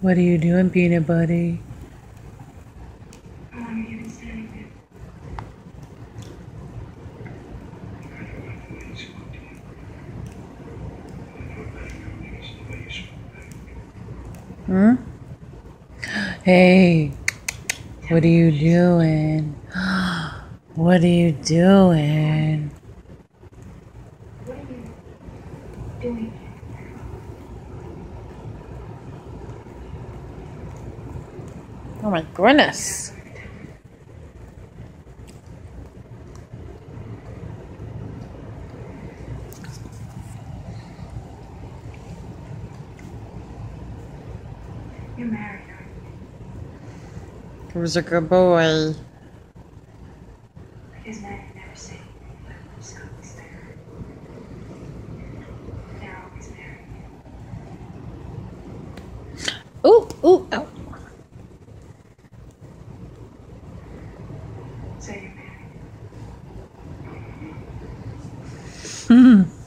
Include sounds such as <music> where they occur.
What are you doing, peanut buddy? Hmm? Hey, <gasps> what are you doing? What are you doing? What are you doing? Oh my goodness. You're married, aren't you? A good boy? Because men never say but who's there. They're always married. Ooh, ooh, ow. Hmm. <laughs>